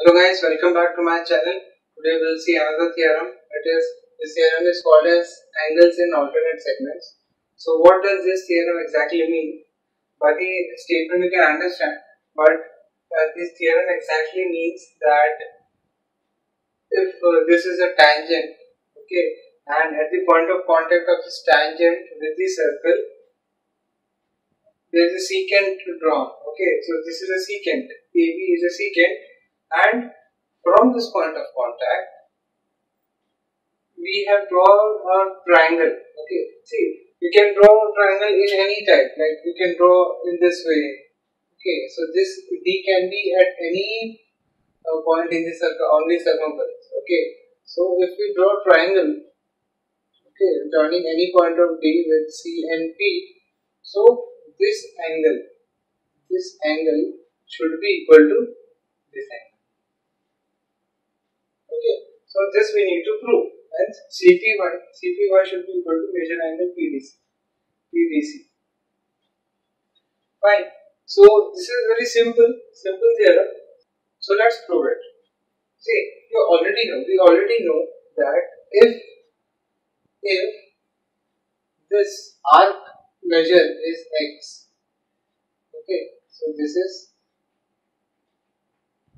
Hello guys, welcome back to my channel. Today we'll see another theorem. It is this theorem is called as angles in alternate segments. So what does this theorem exactly mean? By the statement you can understand, but uh, this theorem exactly means that if uh, this is a tangent, okay, and at the point of contact of this tangent with the circle, there is a secant drawn. Okay, so this is a secant. AB is a secant, and from this point of contact, we have drawn a triangle. Okay, see, you can draw a triangle in any type, like you can draw in this way. Okay, so this D can be at any uh, point in the circle on the circumference. Okay, so if we draw a triangle, okay, joining any point of D with C and P, so this angle, this angle should be equal to this angle. Okay, so this we need to prove. And CPY, CPY should be equal to measure angle PDC. PDC. Fine. So this is very simple, simple theorem. So let's prove it. See, you already know, we already know that if if this arc measure is x, okay, so this is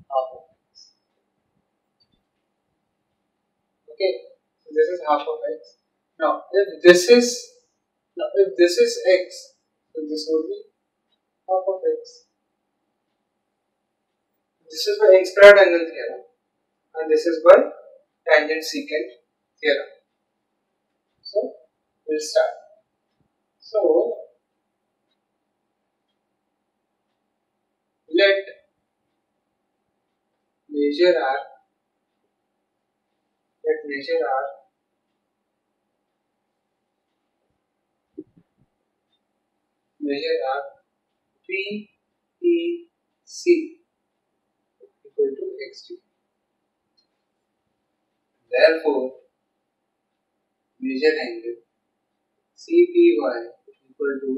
half of x. Okay, so this is half of x. Now, if this is now if this is x, so this would be half of x. This is by inscribed angle theorem, and this is by tangent secant theorem. So, we'll start. So, let measure r, measure r measure r P E C equal to xt. Therefore, measure angle CPY equal to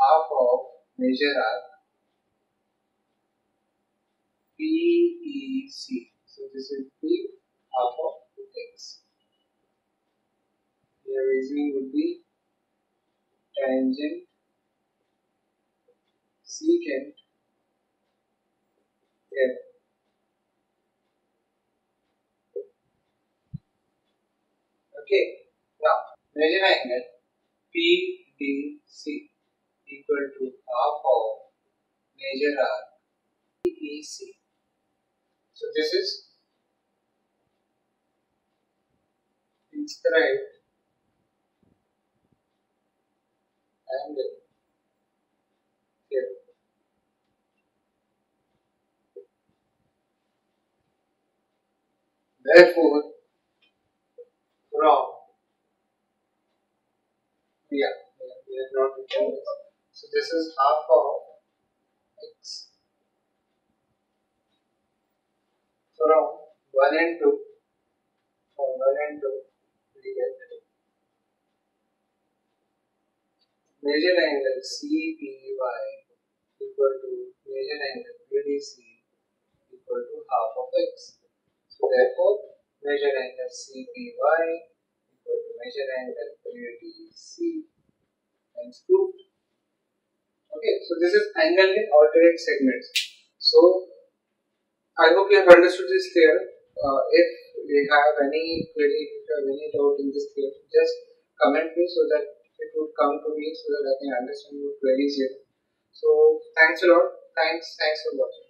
half of measure arc PEC. So this is P half of x. Your reasoning would be tangent secant f Okay, now measure angle PDC equal to half of measure arc PEC. So this is inscribed angle here. Therefore, from yeah, yeah, we not written this. So this is half of x. From 1 and 2, from 1 and 2, we get measure angle CPY equal to measure angle PDC equal to half of x. So therefore, measure angle CPY equal to measure angle PDC and 2. Okay, so this is angle in alternate segments. So I hope you have understood this theorem. Uh, if you have any query, if you have any doubt in this theorem, just comment me so that it would come to me so that I can understand your queries here. So thanks a lot. Thanks. Thanks for watching.